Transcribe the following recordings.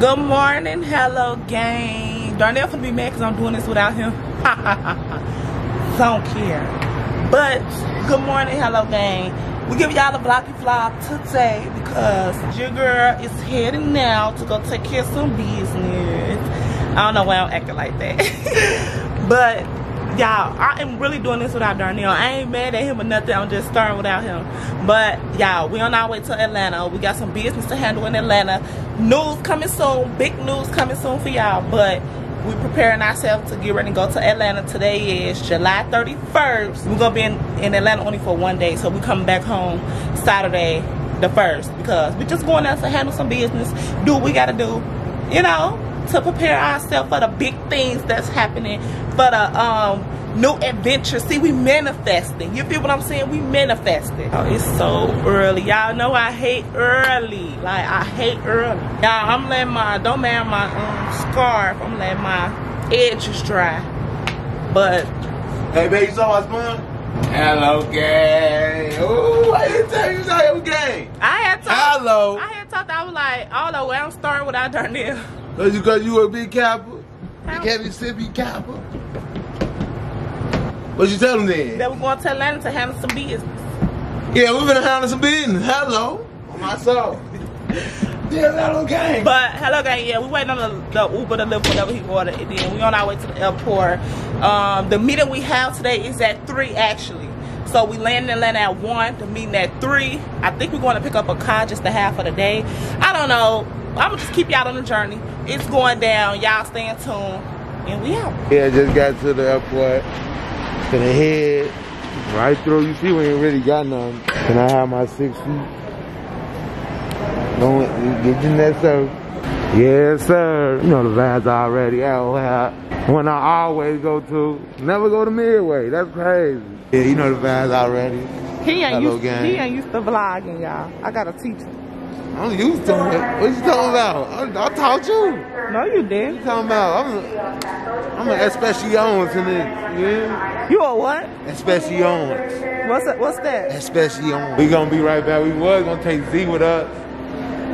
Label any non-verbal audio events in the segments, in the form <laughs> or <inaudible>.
Good morning, hello gang. Darnell gonna be mad because I'm doing this without him. <laughs> Don't care. But good morning, hello gang. We give y'all the blocky vlog today because your girl is heading now to go take care of some business. I don't know why I'm acting like that. <laughs> but y'all i am really doing this without darnell. I ain't mad at him or nothing. I'm just starting without him. But y'all we on our way to atlanta. We got some business to handle in atlanta. News coming soon. Big news coming soon for y'all. But we preparing ourselves to get ready to go to atlanta. Today is july 31st we're gonna be in, in atlanta only for one day. So we coming back home saturday the first because we just going out to handle some business do what we gotta do you know to prepare ourselves for the big things that's happening for the um new adventure see we manifesting. You feel what i'm saying? We manifesting. Oh it's so early. Y'all know i hate early. Like i hate early. Y'all i'm letting my don't mind my um scarf. I'm letting my edges dry. But hey baby you saw my spun hello gang. Ooh, i didn't tell you saw your gang i had talked hello. I had talked i was like all the way i'm starting without darnell Cause you, cause you a big capper? You can't be sippy capper? What you tell them then? That we're going to Atlanta to handle some business. Yeah, we're gonna handle some business. Hello. On my soul. Yeah, hello gang. But hello gang, yeah, we waiting on the, the Uber to live whatever he ordered. And then we on our way to the airport. Um, the meeting we have today is at three actually. So we land in Atlanta at one, the meeting at three. I think we're going to pick up a car just a half of the day. I don't know. I'm gonna just keep y'all on the journey. It's going down. Y'all stay tuned. And we out. Yeah, just got to the airport. Gonna head right through. You see, we ain't really got nothing. Can I have my six feet? Don't get in that sir. Yes, sir. You know the vibes already. Yeah, when I always go to, never go to Midway. That's crazy. Yeah, you know the vibes already. He ain't Hello, used. Gang. He ain't used to vlogging, y'all. I gotta teach him. I'm used to it. What you talking about? I, I taught you. No, you did. What you talking about? I'm a, I'm an especial in. Yeah. You a what? Especial. What's that? What's that? Especial. We gonna be right back. We was gonna take Z with us,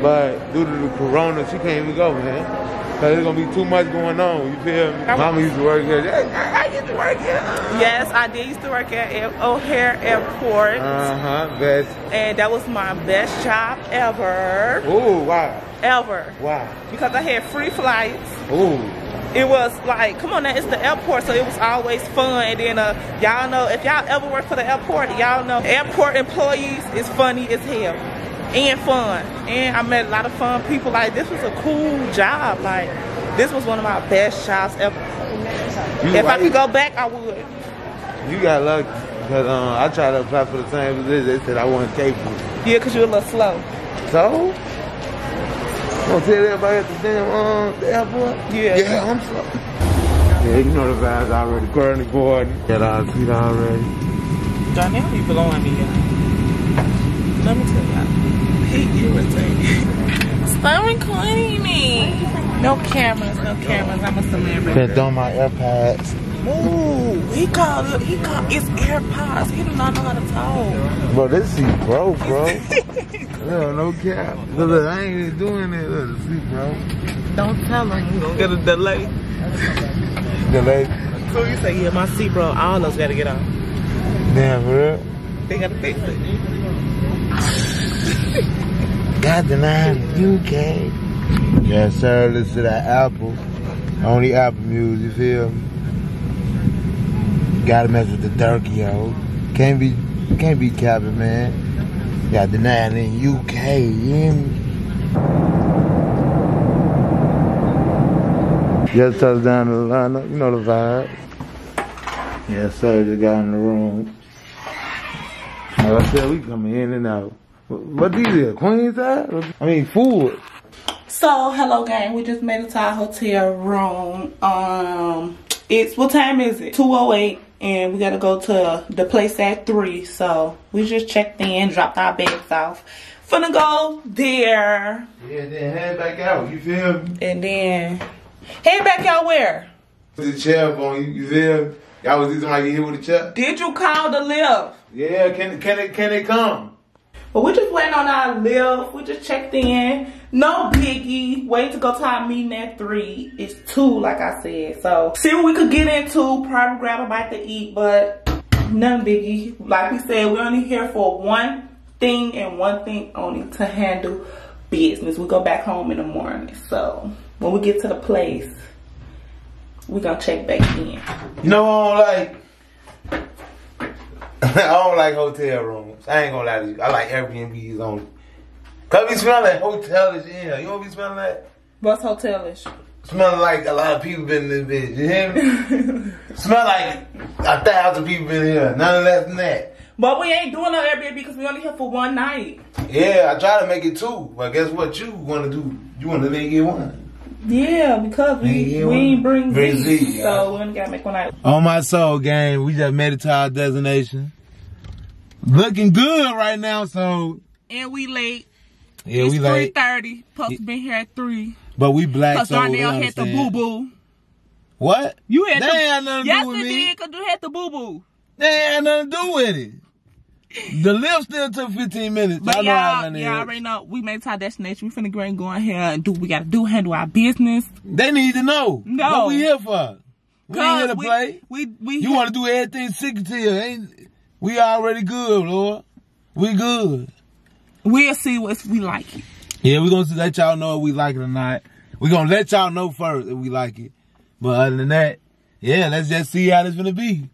but due to the corona, she can't even go, man. Cause there's gonna be too much going on. You feel me? Mama used to work here. I, I used to work here. Yes, I did used to work at O'Hare Airport. Uh huh. Best. And that was my best job ever. Ooh, wow. Ever. Wow. Because I had free flights. Ooh. It was like, come on now, it's the airport, so it was always fun. And then, uh, y'all know, if y'all ever work for the airport, y'all know airport employees is funny as hell and fun. And I met a lot of fun people. Like this was a cool job. Like this was one of my best jobs ever. You if right. I could go back, I would. You got lucky because um, I tried to apply for the same position. They said I wasn't capable. Yeah, because you're a little slow. So? Gonna tell everybody at the damn um, the airport? Yeah. Yeah, I'm slow. Yeah, you know the vibes already. Currently boarding. Got our seat already. Johnny, how you blowing me? Let me tell you he irritated. Stop cleaning. No cameras, no cameras. I'm a celebrity. Been on my AirPods. Ooh, he called it, he called it's AirPods. He do not know how to talk. Bro, this seat broke, bro. <laughs> yeah, no cap. Look, I ain't even doing it. Look, seat bro. Don't tell him. You gonna get a delay. delay? So you say, yeah, my seat broke. All of us gotta get off. Damn, bro. They gotta fix it. Got the nine UK. Yes, sir. Listen to that Apple. Only Apple Music, you feel me? Gotta mess with the turkey, yo. Can't be, can't be capping, man. Got the nine in UK, you hear me? Just touchdown to Atlanta, you know the vibe. Yes, sir. Just got in the room. Like I said, we coming in and out. What these is? Queen side? I mean, food. So, hello gang. We just made it to our hotel room. Um, it's, what time is it? 2.08 and we gotta go to the place at 3. So, we just checked in, dropped our bags off. Finna go there. Yeah, then head back out. You feel me? And then head back out where? The chair on you, you feel? Y'all was using like you here with the chair. Did you call the lift? Yeah, can can it can it come? But we just waiting on our lift. We just checked in. no biggie. Wait to go to our meeting at three. It's two, like I said. So see what we could get into. Probably grab a bite to eat, but none biggie. Like we said, we're only here for one thing and one thing only to handle business. We go back home in the morning. So when we get to the place, we gonna check back in. You know like? I don't like hotel rooms. I ain't gonna lie to you. I like Airbnbs only. Cause we smell like hotelish in here. You know what be smelling like? What's hotelish? Smell like a lot of people been in this bitch. You hear me? <laughs> smell like a thousand people been here. None less than that. But we ain't doing no Airbnb because we only here for one night. Yeah, I try to make it two. But guess what you wanna do? You wanna make it one. Yeah, because we, Yeah, we ain't bring bring Z, Z, so we only gotta make one night. On my soul, gang, we just made it to our destination. Looking good right now, so And we late. yeah, it's we three like, thirty. Supposed to been here at three. but we black, Cause so we Darnell had the boo boo. What? You had They the nothing to yes, do with it me. did. Cause you had the boo boo. They ain't had nothing to do with it. The lift still took 15 minutes. But Y'all know y'all, that y'all already know we made it to our destination. We finna go and go in here and do what we gotta do, handle our business. They need to know No. what we here for. We ain't here to we, play. We we You want to do everything secret to you. Ain't, we already good, Lord. We good. we'll see what we like. Yeah, we gonna let y'all know if we like it or not. we gonna let y'all know first if we like it. But other than that, yeah, let's just see how this gonna be.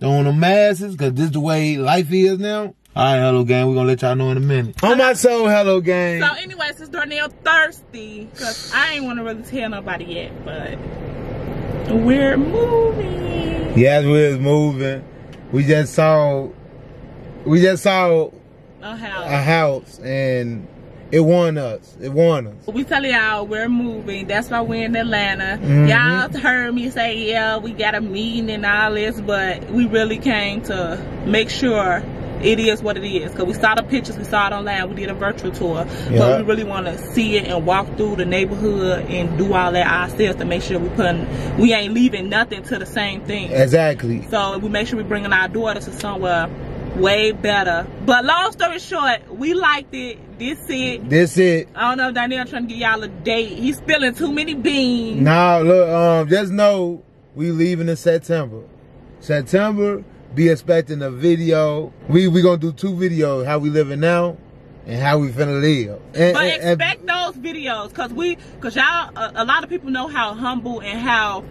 Don't want no masses, cause this the way life is now. Alright, hello gang, we gonna let y'all know in a minute. On my soul, hello gang. So anyway, since Darnell thirsty, cause I ain't wanna really tell nobody yet, but we're moving. Yes, we're moving. We just saw, we just saw A house. a house and it won us. It won us. We tell y'all we're moving. That's why we're in Atlanta. Mhm. Y'all heard me say, yeah, we got a meeting and all this, but we really came to make sure it is what it is. Cause we saw the pictures, we saw it online, we did a virtual tour. Yeah. So we really want to see it and walk through the neighborhood and do all that ourselves to make sure we putting, we ain't leaving nothing to the same thing. Exactly. So we make sure we bringing our daughters to somewhere way better. But long story short, we liked it. This it. This it. I don't know if Daniel trying to get y'all a date. He's spilling too many beans. Now look, um, just know we leaving in September. September, be expecting a video. We we gonna do two videos: how we living now, and how we finna live. And, But and- and- expect those videos, cause we, cause y'all, a, a lot of people know how humble and how,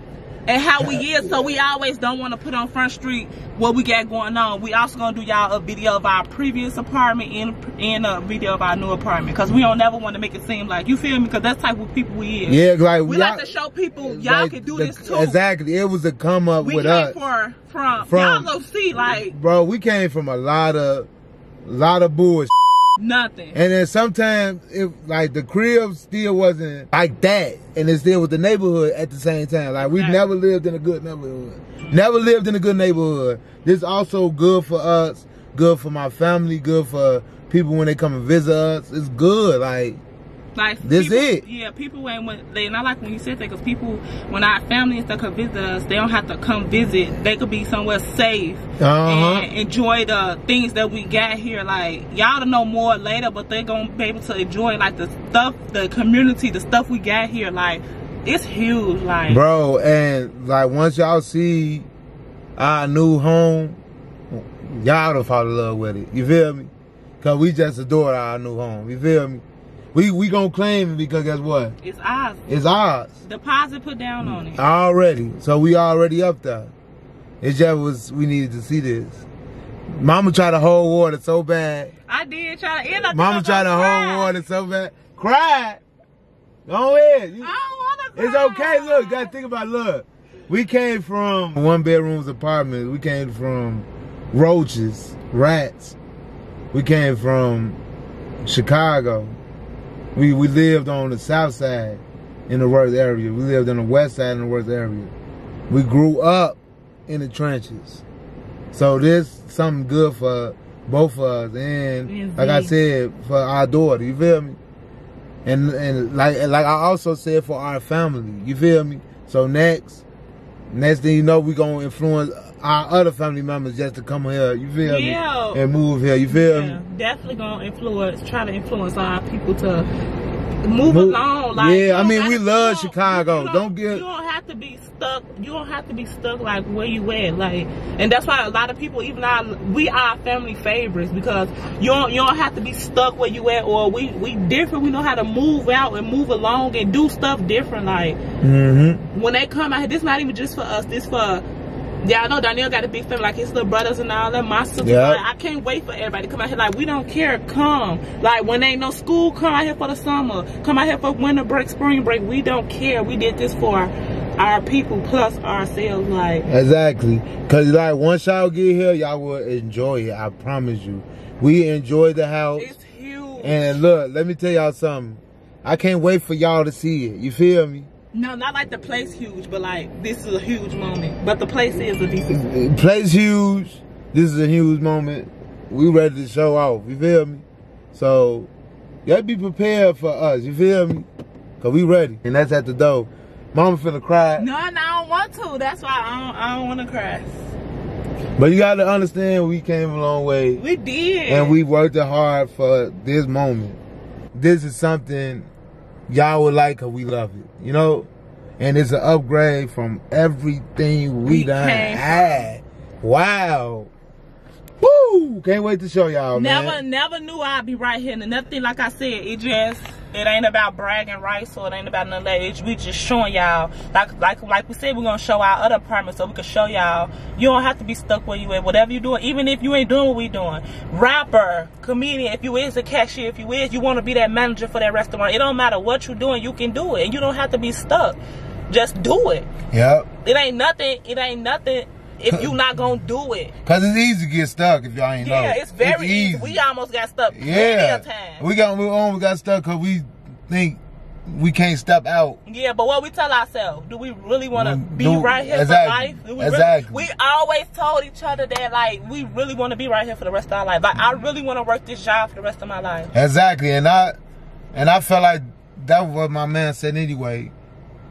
and how we is. So we always don't want to put on Front Street what we got going on. We also gonna do y'all a video of our previous apartment and and a video of our new apartment, cause we don't never want to make it seem like you feel me, cause that's type of people we is. yeah, like We like to show people y'all like, can do the- this too. Exactly, it was a come up We with us, for from, From- y'all see like bro. We came from a lot of, lot of bullshit. Nothing. And then sometimes it like the crib still wasn't like that. And it still was the neighborhood at the same time. Like we Yeah. never lived in a good neighborhood. Never lived in a good neighborhood. This also good for us, good for my family, good for people when they come and visit us. It's good. Like Like This people, it. Yeah, people when, when they not like when you said that because people when our family and stuff come visit us, they don't have to come visit. They could be somewhere safe Uh-huh. and enjoy the things that we got here. Like y'all to know more later, but they're gonna be able to enjoy like the stuff, the community, the stuff we got here. Like it's huge. Like bro, and like once y'all see our new home, y'all to fall in love with it. You feel me? Cause we just adore our new home. You feel me? We we gonna claim it because guess what? it's ours. It's ours Deposit put down on it. already. So we already up there. It just was we needed to see this. Mama tried to hold water so bad. I did try to end up. Mama tried to hold water so bad. Cried. Go ahead. You- I don't wanna cry. It's okay. Look, gotta think about look. We came from one bedrooms apartment. We came from roaches, rats. We came from Chicago. We we lived on the south side in the worst area. We lived on the west side in the worst area. We grew up in the trenches. So this something good for both of us and like I said, for our daughter, you feel me? And and like like I also said for our family, you feel me? So next, next thing you know, we gonna influence our other family members just to come here, you feel Yeah. me? And move here, you feel Yeah, me? definitely gonna influence, try to influence our people to move, Move- along. Like, Yeah, I mean, we love don't- Chicago. you Don't get- You don't have to be stuck. You don't have to be stuck like where you at. Like, and that's why a lot of people, even our, we are family favorites because you don't you don't have to be stuck where you at. Or we we different. We know how to move out and move along and do stuff different. Like Mm-hmm. when they come out this not even just for us. This for y'all know Daniel got a big family, like his little brothers and all that. My sister, Yeah. I can't wait for everybody to come out here. Like we don't care, come. Like when ain't no school, come out here for the summer. Come out here for winter break, spring break. We don't care. We did this for our people plus ourselves. Like Exactly. Cause like once y'all get here, y'all will enjoy it. I promise you. We enjoy the house. it's huge. And look, let me tell y'all something. I can't wait for y'all to see it. You feel me? No, not like the place huge, but like this is a huge moment. But the place is a decent. Place huge. This is a huge moment. We ready to show off. You feel me? So y'all be prepared for us. You feel me? Cause we ready. And that's at the door. Mama finna cry. No, no, I don't want to. That's why I don't. I don't want to cry. But you gotta understand we came a long way. We did. and we worked hard for this moment. This is something y'all would like cause we love it, you know? And it's an upgrade from everything we, We done came had. Wow. Woo! Can't wait to show y'all, Never, man. never knew I'd be right here. And nothing, like I said, it just it ain't about bragging rights or it ain't about none of that. We just showing y'all, like like like we said, we're gonna show our other apartments so we can show y'all. You don't have to be stuck where you at. Whatever you doing, even if you ain't doing what we doing, rapper, comedian, if you is a cashier, if you is, you want to be that manager for that restaurant. It don't matter what you doing, you can do it, and you don't have to be stuck. Just do it. Yep. It ain't nothing. It ain't nothing. If you not gonna do it, Cause it's easy to get stuck if y'all ain't know. yeah, it's very easy. We almost got stuck plenty yeah. of times. We got we almost got stuck cause we think we can't step out. Yeah, but what we tell ourselves, do we really want to be do- right here exactly, for life? Do we, exactly. Really, we always told each other that, like, we really want to be right here for the rest of our life. Like, I really want to work this job for the rest of my life. Exactly, and I and I felt like that was what my man said anyway,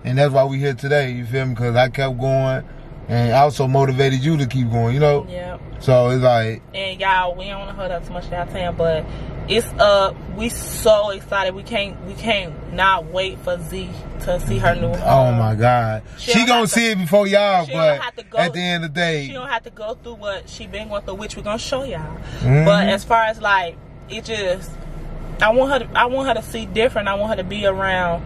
and that's why we here today. You feel me? Because I kept going, and also motivated you to keep going. You know, Yeah. so it's like And y'all, we don't want to hold up too much of y'all time, but it's up. We so excited. We can't, we can't not wait for Z to see her new home. oh my god, She she, gonna to- see it before y'all, but go- at the end of the day, She don't have to go through what she been going through, which we're gonna show y'all. Mhm. But as far as like, it just, I want her, to, I want her to see different. I want her to be around.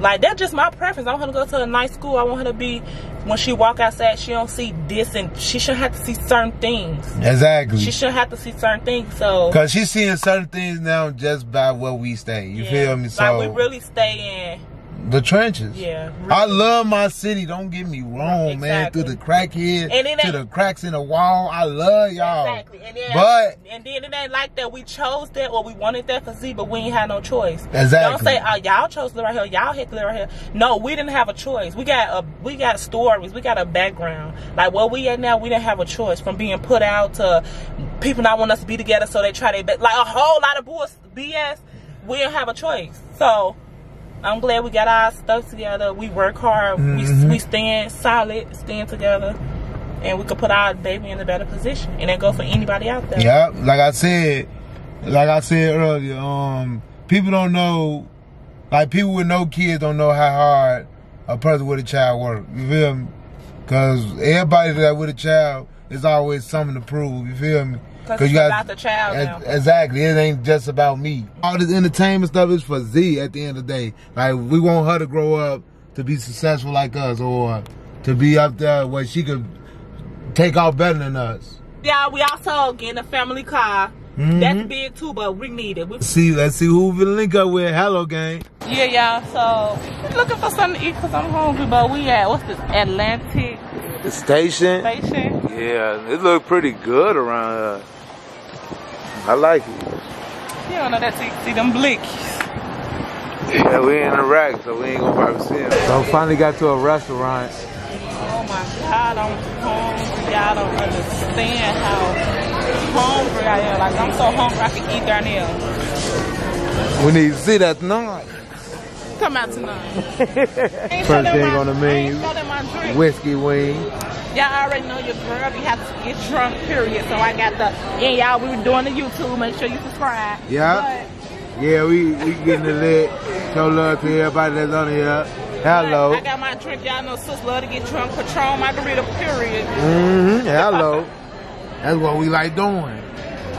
Like that's just my preference. I want her to go to a nice school. I want her to be when she walk outside, she don't see this and she shouldn't have to see certain things. exactly. She shouldn't have to see certain things. So Cause she's seeing certain things now just by where we stay. You yeah. feel me? So like we really stay in. The trenches. Yeah, I love my city. Don't get me wrong, man. Through the crackhead, And it to the cracks in the wall. I love y'all. Exactly. And then, But and then it ain't like that. We chose that or we wanted that for Z, but we ain't had no choice. Exactly. Don't say, "Oh, y'all chose to live right here. Y'all to live right here." No, we didn't have a choice. We got a, we got stories. We got a background. Like where we at now, we didn't have a choice from being put out to people not want us to be together, so they try to like a whole lot of BS. We didn't have a choice. So. I'm glad we got our stuff together. We work hard. Mhm. We we stand solid, stand together, and we could put our baby in a better position. And that go for anybody out there. yeah, like I said, like I said earlier, um, people don't know, like people with no kids don't know how hard a person with a child work. You feel me? Cause everybody that with a child is always something to prove. You feel me? Because you about the child now. Exactly. It ain't just about me. All this entertainment stuff is for Z at the end of the day. Like we want her to grow up to be successful like us or to be up there where she could take off better than us. Yeah, we also getting a family car. Mhm. That's big too, but we need it. We, See, let's see who we link up with. Hello, gang. yeah, y'all. So we're looking for something to eat because I'm hungry. But we at what's this Atlantic The station. Station? Yeah, it look pretty good around here. I like it. You don't know that till you see them blickies. Yeah, we in Iraq, so we ain't gonna probably see them. So finally got to a restaurant. Oh my God, I'm hungry. Y'all don't understand how hungry I am. Like I'm so hungry I can eat down here. We need to see that tonight. Come out tonight. <laughs> First thing my- on the menu. ain't showing my drink. Whiskey wing. Y'all already know your girl be have to get drunk, period. So I got the, and y'all, we were doing the YouTube. Make sure you subscribe. Yeah. But Yeah, we we getting it lit. Show love to everybody that's on here. Hello. I got my drink. Y'all know sis love to get drunk. Patron margarita, period. Mm-hmm. Hello. That's what we like doing.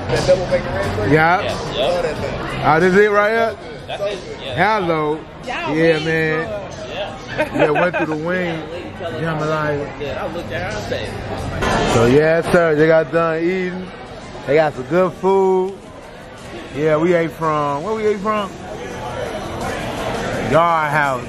That double bacon ranch. Yeah. Love that. Oh, this it right here? That's it. Yeah. Hello. Yeah, man. Yeah. Yeah, went through the wing. Jambalaya. Yeah, I looked at her and said, So yes, sir. They got done eating. They got some good food. Yeah, we ate from where we ate from? Yard House.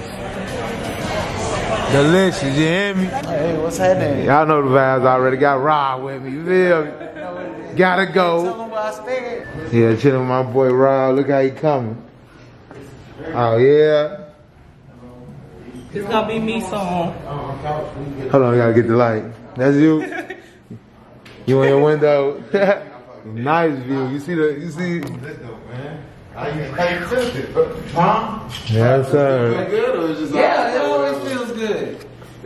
Delicious, you hear me? Hey, what's happening? Y'all know the vibes already. Got Rob with me, you feel me? Gotta go. them where I stayed. Yeah, chilling with my boy Rob. Look how he coming. Oh yeah. It's gonna be me soon. Hold on, I gotta get the light. That's you. You in your window. <laughs> nice view. You see the you see Yes, sir. Yeah, it always feels good.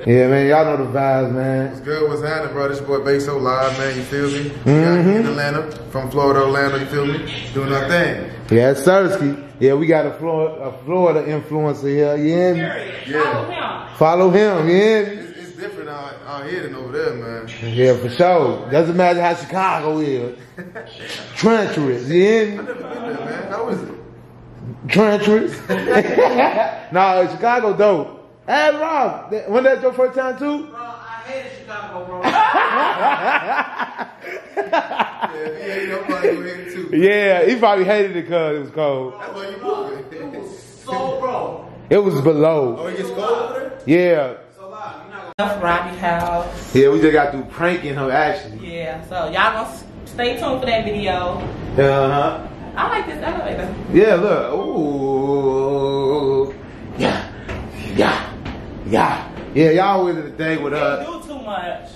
Yeah, man, y'all know the vibes, man. What's good? What's happening, bro? This your boy Baso Live, man. You feel me? We out here in mm-hmm. Atlanta, from Florida, Orlando. You feel me? Doing our thing. Yes, Sirski. Yeah, we got a Florida, a Florida influencer here. You hear me? Yeah, Follow him. You hear me? it's, it's different out, out here than over there, man. Yeah, for sure. Doesn't matter how Chicago is. Treacherous. You hear me? I've never been there, man. How is it? Treacherous. <laughs> nah, Chicago dope. Hey, Rob, that- when that your first time too? Bro, I hated Chicago, bro. <laughs> Yeah, he ain't nobody, too. Yeah, he probably hated it because it was cold. That's why you moving. <laughs> so, bro. It was below. Oh, it gets cold over there? Yeah. So loud. Robbie house. Yeah, we just got through pranking him actually. Yeah, so y'all gonna stay tuned for that video. Uh-huh. I like this elevator. Yeah, look. Ooh. Yeah. Yeah. Yeah. Yeah, y'all always in the thing with us. Don't do too much.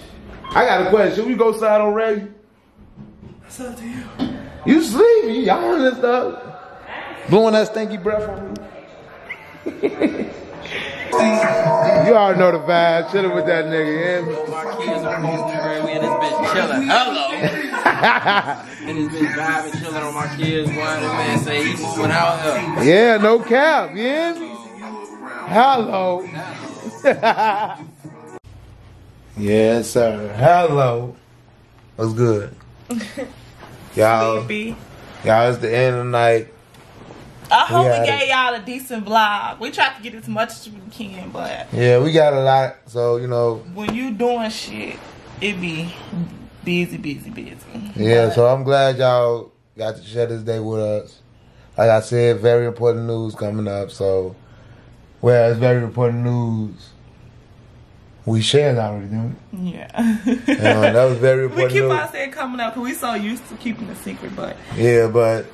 I got a question. Should we go side on Ray? It's up to you. You sleep. You yawning and stuff. Blowing that stinky breath on me. <laughs> you already know the vibe. Chilling with that nigga, yeah? my kids on Instagram, we in this bitch chilling. Hello. <laughs> <laughs> and this bitch vibing, chilling on my kids. One this man say he moving out here. yeah, no cap, you hear me? Hello. <laughs> yes, sir. Hello. What's good? <laughs> Y'all, Sleepy. y'all, it's the end of the night. I hope we it. gave y'all a decent vlog. We tried to get as much as we can, but Yeah, we got a lot, so, you know, when you doing shit, it be busy, busy, busy. Yeah, so I'm glad y'all got to share this day with us. Like I said, very important news coming up. So, well, it's very important news. We shared already, didn't Yeah. we? <laughs> Yeah, that was very important. we keep on saying coming up because we so used to keeping it secret, but Yeah, but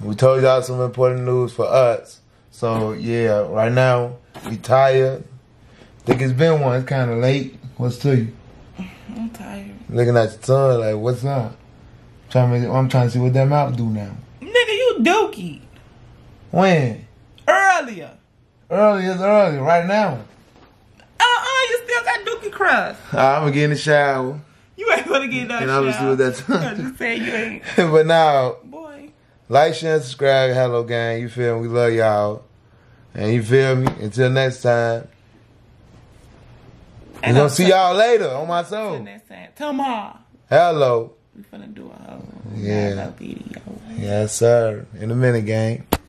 we told y'all some important news for us. So, yeah, right now, we tired. Think it's been one. It's kind of late. What's to you? I'm tired. Looking at your son, like, what's up? Trying to, I'm trying to see what that mouth do now. Nigga, you dookie. When? Earlier. Earlier is early, right now. Uh-uh, you still got dookie crust. Ah, I'm gonna get in the shower. You ain't gonna get no And I'm gonna see what that's- Cause you said you ain't. <laughs> but now, Boy. like, share, and subscribe. Hello, gang. You feel me? We love y'all. And you feel me? Until next time. we And gonna see y'all later on my soul. And that's saying, tomorrow Hello. we finna do a whole yeah. video. Yes, sir. In a minute, gang.